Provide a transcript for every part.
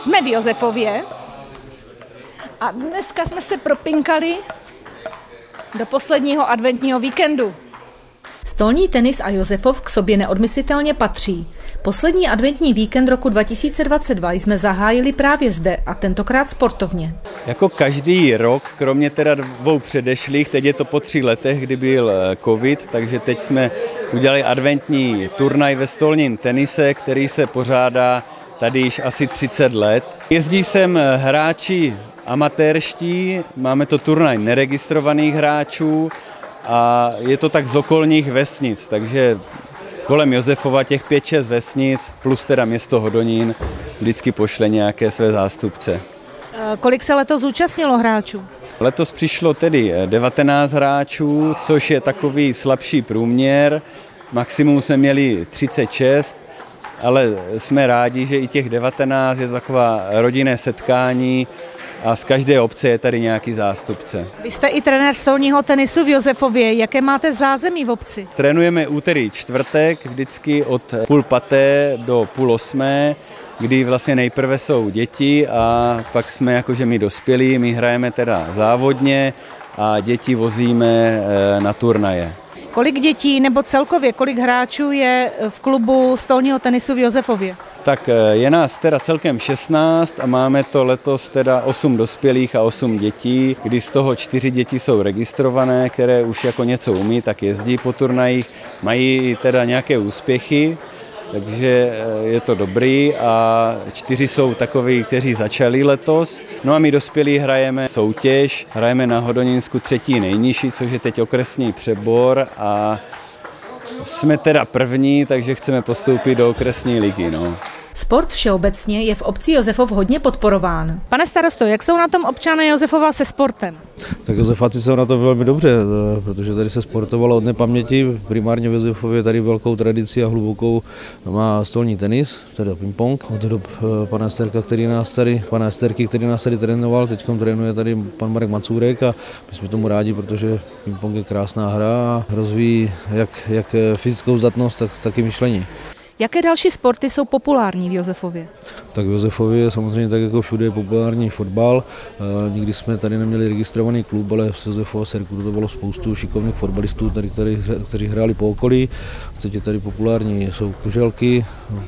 Jsme v Josefově a dneska jsme se propinkali do posledního adventního víkendu. Stolní tenis a Josefov k sobě neodmyslitelně patří. Poslední adventní víkend roku 2022 jsme zahájili právě zde a tentokrát sportovně. Jako každý rok, kromě teda dvou předešlých, teď je to po tři letech, kdy byl eh, covid, takže teď jsme udělali adventní turnaj ve stolním tenise, který se pořádá tady již asi 30 let. Jezdí sem eh, hráči amatérští, máme to turnaj neregistrovaných hráčů a je to tak z okolních vesnic, takže kolem Josefova těch 5-6 vesnic plus teda město Hodonín vždycky pošle nějaké své zástupce. Eh, kolik se letos zúčastnilo hráčů? Letos přišlo tedy 19 hráčů, což je takový slabší průměr. Maximum jsme měli 36, ale jsme rádi, že i těch 19 je to taková rodinné setkání a z každé obce je tady nějaký zástupce. Vy jste i trenér stolního tenisu v Josefově. Jaké máte zázemí v obci? Trénujeme úterý čtvrtek, vždycky od půl paté do půl osmé, kdy vlastně nejprve jsou děti a pak jsme jakože my dospělí, my hrajeme teda závodně a děti vozíme eh, na turnaje. Kolik dětí nebo celkově kolik hráčů je v klubu stolního tenisu v Josefově? Tak eh, je nás teda celkem 16 a máme to letos teda 8 dospělých a 8 dětí, kdy z toho 4 děti jsou registrované, které už jako něco umí, tak jezdí po turnajích, mají teda nějaké úspěchy, takže eh, je to dobrý a čtyři jsou takoví, kteří začali letos. No a my dospělí hrajeme soutěž, hrajeme na Hodoninsku třetí nejnižší, což je teď okresní přebor a jsme teda první, takže chceme postoupit do okresní ligy. No. Sport všeobecně je v obci Josefov hodně podporován. Pane starosto, jak jsou na tom občané Josefova se sportem? Tak Josefáci jsou na to velmi dobře, eh, protože tady se sportovalo od nepaměti. Primárně v Josefově tady velkou tradici a hlubokou má stolní tenis, teda ping-pong. Od dob eh, pana Sterka, který nás tady, pana Sterky, který nás tady trénoval, teď trénuje tady pan Marek Macůrek a my jsme tomu rádi, protože ping-pong je krásná hra a rozvíjí jak, jak fyzickou zdatnost, tak, tak i myšlení. Jaké další sporty jsou populární v Josefově? Tak v Josefově samozřejmě tak jako všude je populární fotbal. E, nikdy jsme tady neměli registrovaný klub, ale v Josefova se rekrutovalo spoustu šikovných fotbalistů, tady, tady, kteří hráli po okolí. Teď je tady populární, jsou kuželky,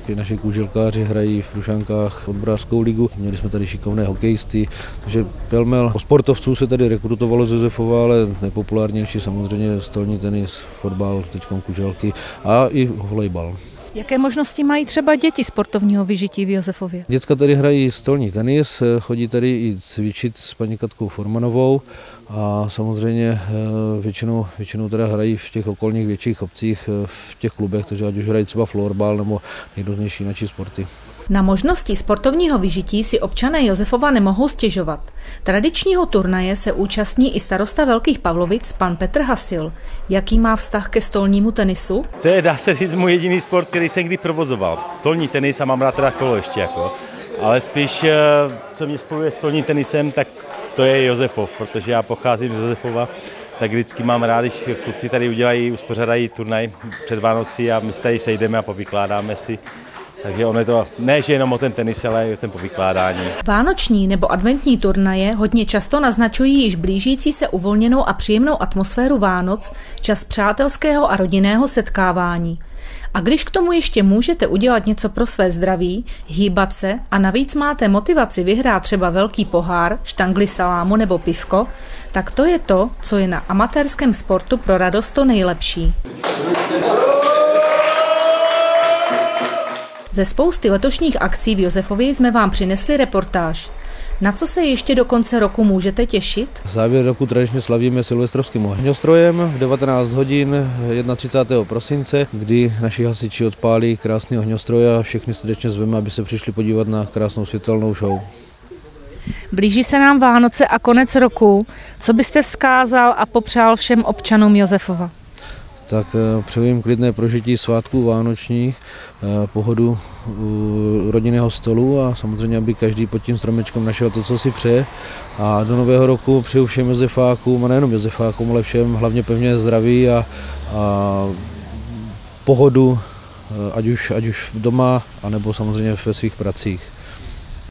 ty naši kuželkáři hrají v Rušankách odborářskou ligu. Měli jsme tady šikovné hokejisty, takže pelmel sportovců se tady rekrutovalo z Josefova, ale nejpopulárnější samozřejmě stolní tenis, fotbal, teď kuželky a i volejbal. Jaké možnosti mají třeba děti sportovního vyžití v Josefově? Děcka tady hrají stolní tenis, chodí tady i cvičit s paní Katkou Formanovou a samozřejmě eh, většinou, většinou teda hrají v těch okolních větších obcích, eh, v těch klubech, takže ať už hrají třeba florbal nebo nejrůznější jiné sporty. Na možnosti sportovního vyžití si občané Josefova nemohou stěžovat. Tradičního turnaje se účastní i starosta Velkých Pavlovic, pan Petr Hasil. Jaký má vztah ke stolnímu tenisu? To je, dá se říct, můj jediný sport, který jsem kdy provozoval. Stolní tenis a mám rád teda kolo ještě jako. Ale spíš, eh, co mě spojuje s stolním tenisem, tak to je Josefov, protože já pocházím z Josefova tak vždycky mám rád, když kluci tady udělají, uspořádají turnaj před Vánocí a my se tady sejdeme a povykládáme si takže ono je to ne, že jenom o ten tenis, ale i o ten povykládání. Vánoční nebo adventní turnaje hodně často naznačují již blížící se uvolněnou a příjemnou atmosféru Vánoc, čas přátelského a rodinného setkávání. A když k tomu ještě můžete udělat něco pro své zdraví, hýbat se a navíc máte motivaci vyhrát třeba velký pohár, štangli salámu nebo pivko, tak to je to, co je na amatérském sportu pro radost to nejlepší. Ze spousty letošních akcí v Josefově jsme vám přinesli reportáž. Na co se ještě do konce roku můžete těšit? V závěr roku tradičně slavíme silvestrovským ohňostrojem v 19 hodin 31. prosince, kdy naši hasiči odpálí krásný ohňostroj a všechny srdečně zveme, aby se přišli podívat na krásnou světelnou show. Blíží se nám Vánoce a konec roku. Co byste vzkázal a popřál všem občanům Josefova? Tak eh, přeju klidné prožití svátků vánočních, eh, pohodu rodinného stolu a samozřejmě, aby každý pod tím stromečkem našel to, co si přeje. A do nového roku přeju všem Josefákům, a nejenom Josefákům, ale všem hlavně pevně zdraví a, a pohodu, eh, ať už, ať už doma, anebo samozřejmě ve svých pracích.